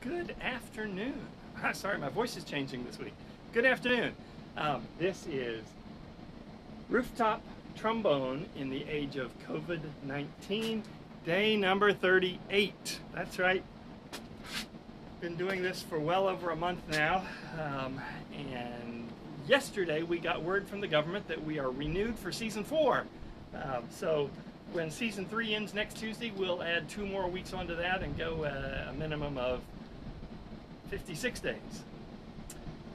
Good afternoon. Sorry, my voice is changing this week. Good afternoon. Um, this is rooftop trombone in the age of COVID-19, day number 38. That's right. Been doing this for well over a month now, um, and yesterday we got word from the government that we are renewed for season four. Um, so when season three ends next Tuesday, we'll add two more weeks onto that and go uh, a minimum of 56 days.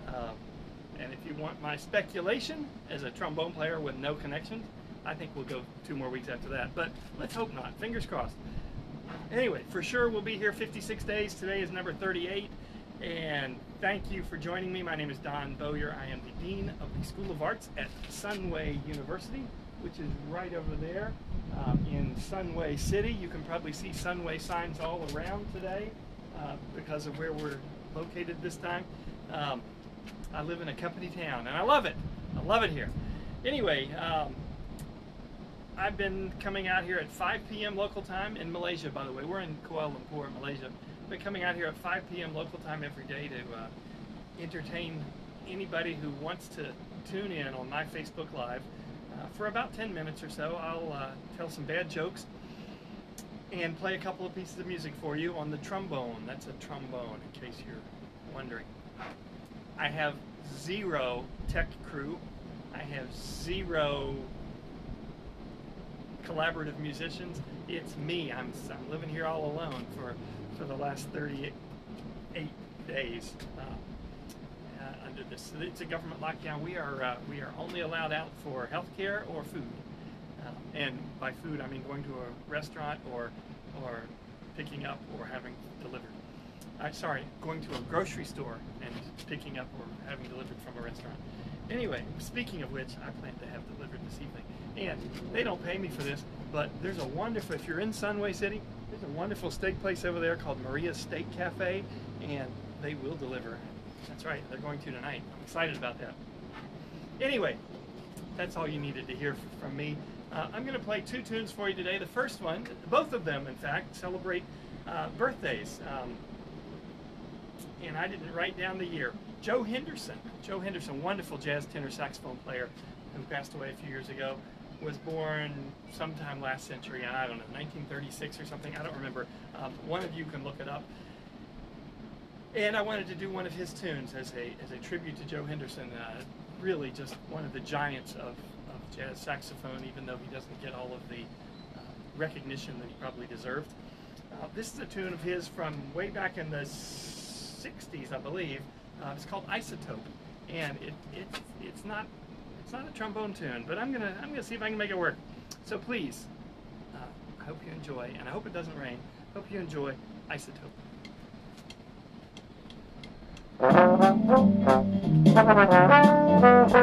Um, and if you want my speculation as a trombone player with no connections, I think we'll go two more weeks after that. But let's hope not. Fingers crossed. Anyway, for sure we'll be here 56 days. Today is number 38. And thank you for joining me. My name is Don Bowyer. I am the Dean of the School of Arts at Sunway University, which is right over there um, in Sunway City. You can probably see Sunway signs all around today uh, because of where we're located this time. Um, I live in a company town and I love it. I love it here. Anyway, um, I've been coming out here at 5 p.m. local time in Malaysia, by the way. We're in Kuala Lumpur, Malaysia. I've been coming out here at 5 p.m. local time every day to uh, entertain anybody who wants to tune in on my Facebook Live. Uh, for about 10 minutes or so, I'll uh, tell some bad jokes and play a couple of pieces of music for you on the trombone. That's a trombone, in case you're wondering. I have zero tech crew. I have zero collaborative musicians. It's me. I'm, I'm living here all alone for, for the last 38 days uh, uh, under this. It's a government lockdown. We are, uh, we are only allowed out for health care or food. And by food, I mean going to a restaurant or, or picking up or having delivered. Uh, sorry, going to a grocery store and picking up or having delivered from a restaurant. Anyway, speaking of which, I plan to have delivered this evening. And they don't pay me for this, but there's a wonderful, if you're in Sunway City, there's a wonderful steak place over there called Maria's Steak Cafe, and they will deliver. That's right, they're going to tonight. I'm excited about that. Anyway, that's all you needed to hear from me. Uh, I'm going to play two tunes for you today. The first one, both of them, in fact, celebrate uh, birthdays. Um, and I didn't write down the year. Joe Henderson. Joe Henderson, wonderful jazz tenor saxophone player who passed away a few years ago, was born sometime last century, I don't know, 1936 or something, I don't remember. Um, one of you can look it up. And I wanted to do one of his tunes as a, as a tribute to Joe Henderson. Uh, really just one of the giants of, of jazz saxophone, even though he doesn't get all of the uh, recognition that he probably deserved. Uh, this is a tune of his from way back in the 60s, I believe. Uh, it's called Isotope, and it, it, it's not it's not a trombone tune, but I'm gonna I'm gonna see if I can make it work. So please, uh, I hope you enjoy, and I hope it doesn't rain. Hope you enjoy Isotope.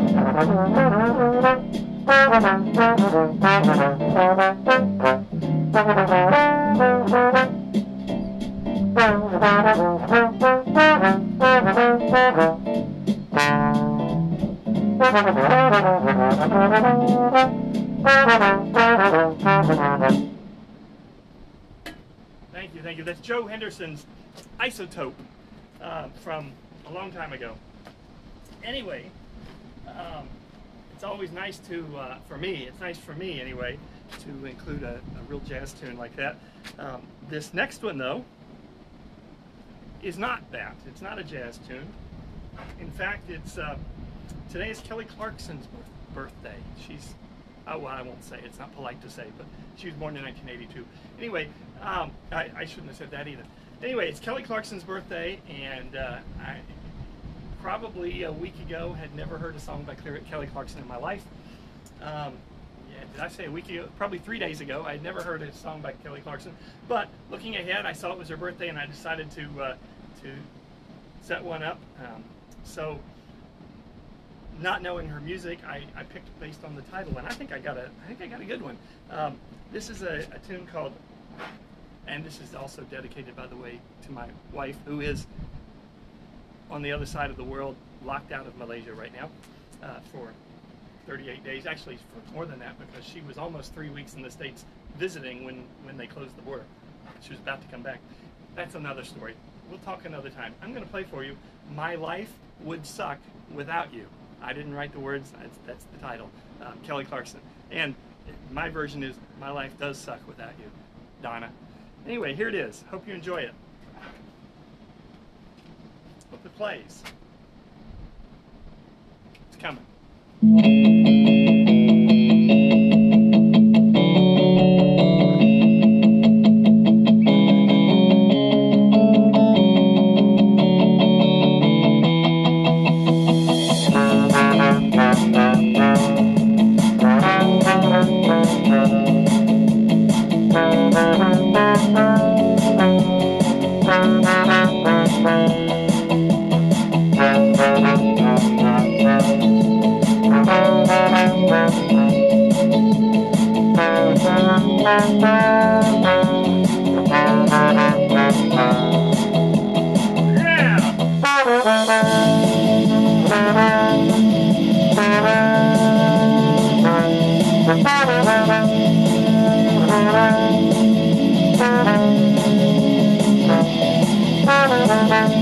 thank you. Thank you. That's Joe Henderson's Isotope uh, from a long time ago. Anyway, um, it's always nice to, uh, for me, it's nice for me anyway, to include a, a real jazz tune like that. Um, this next one, though, is not that. It's not a jazz tune. In fact, it's uh, today is Kelly Clarkson's birth, birthday. She's oh well, I won't say. It's not polite to say, but she was born in 1982. Anyway, um, I, I, shouldn't have said that either. Anyway, it's Kelly Clarkson's birthday, and uh, I probably a week ago had never heard a song by Kelly Clarkson in my life. Um, yeah, did I say a week ago? Probably three days ago. I had never heard a song by Kelly Clarkson. But looking ahead, I saw it was her birthday, and I decided to uh, to set one up. Um, so, not knowing her music, I, I, picked based on the title, and I think I got a I think I got a good one. Um, this is a, a tune called, and this is also dedicated, by the way, to my wife, who is on the other side of the world, locked out of Malaysia right now uh, for 38 days. Actually, for more than that, because she was almost three weeks in the States visiting when, when they closed the border. She was about to come back. That's another story. We'll talk another time. I'm going to play for you My Life Would Suck Without You. I didn't write the words, that's, that's the title. Um, Kelly Clarkson. And my version is My Life Does Suck Without You, Donna. Anyway, here it is. Hope you enjoy it. Plays. It's coming. Thank you.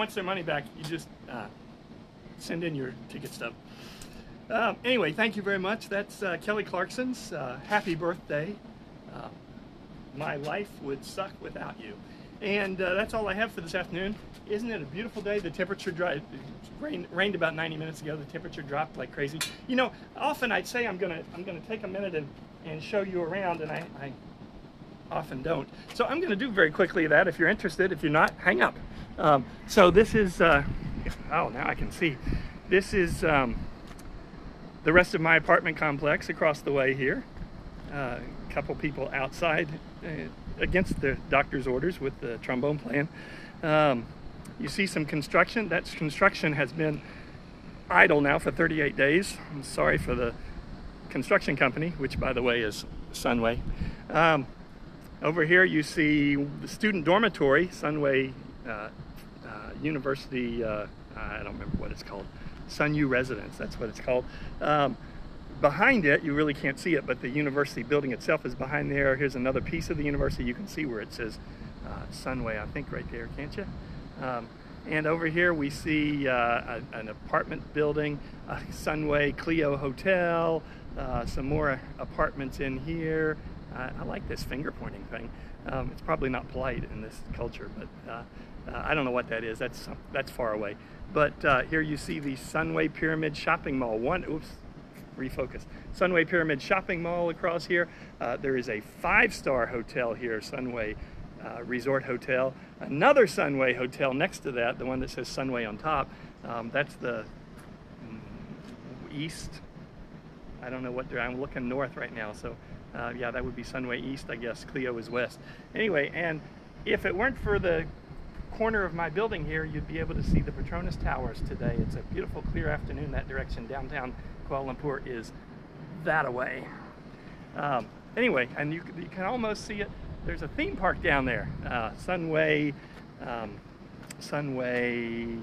Wants their money back, you just uh, send in your ticket stub. Um, anyway, thank you very much. That's uh, Kelly Clarkson's uh, happy birthday. Uh, my life would suck without you. And uh, that's all I have for this afternoon. Isn't it a beautiful day? The temperature dropped. Rained, rained about 90 minutes ago. The temperature dropped like crazy. You know, often I'd say I'm gonna I'm gonna take a minute and, and show you around, and I, I often don't. So I'm going to do very quickly that. If you're interested, if you're not, hang up. Um, so this is, uh, oh, now I can see. This is um, the rest of my apartment complex across the way here. Uh, a couple people outside uh, against the doctor's orders with the trombone playing. Um, you see some construction. That construction has been idle now for 38 days. I'm sorry for the construction company, which by the way is Sunway. Um, over here you see the student dormitory, Sunway uh, uh, University, uh, I don't remember what it's called, Sun U Residence, that's what it's called. Um, behind it, you really can't see it, but the university building itself is behind there. Here's another piece of the university. You can see where it says uh, Sunway, I think right there, can't you? Um, and over here we see uh, a, an apartment building, a Sunway Clio Hotel, uh, some more apartments in here. Uh, I like this finger pointing thing. Um, it's probably not polite in this culture, but uh, uh, I don't know what that is. That's that's far away. But uh, here you see the Sunway Pyramid Shopping Mall. One, oops, refocus. Sunway Pyramid Shopping Mall across here. Uh, there is a five-star hotel here, Sunway uh, Resort Hotel. Another Sunway hotel next to that, the one that says Sunway on top. Um, that's the mm, east. I don't know what they're. I'm looking north right now, so uh, yeah, that would be Sunway East, I guess. Clio is west. Anyway, and if it weren't for the corner of my building here, you'd be able to see the Petronas Towers today. It's a beautiful, clear afternoon that direction. Downtown Kuala Lumpur is that away. Um, anyway, and you, you, can almost see it. There's a theme park down there, uh, Sunway, um, Sunway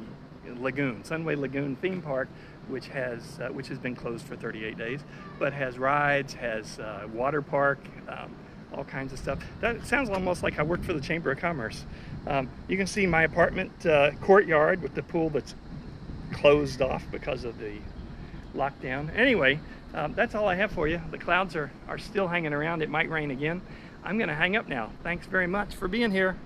Lagoon, Sunway Lagoon theme park which has uh, which has been closed for 38 days, but has rides, has uh, water park, um, all kinds of stuff. That sounds almost like I work for the Chamber of Commerce. Um, you can see my apartment uh, courtyard with the pool that's closed off because of the lockdown. Anyway, um, that's all I have for you. The clouds are, are still hanging around. It might rain again. I'm going to hang up now. Thanks very much for being here.